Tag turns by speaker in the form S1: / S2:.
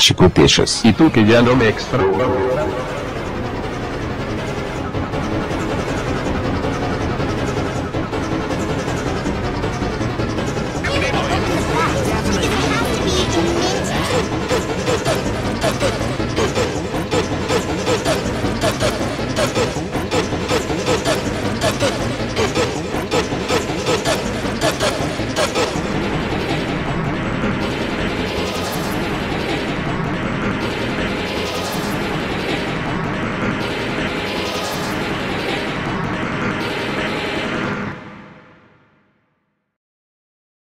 S1: Chico Teixas.
S2: E tu que já não me extra.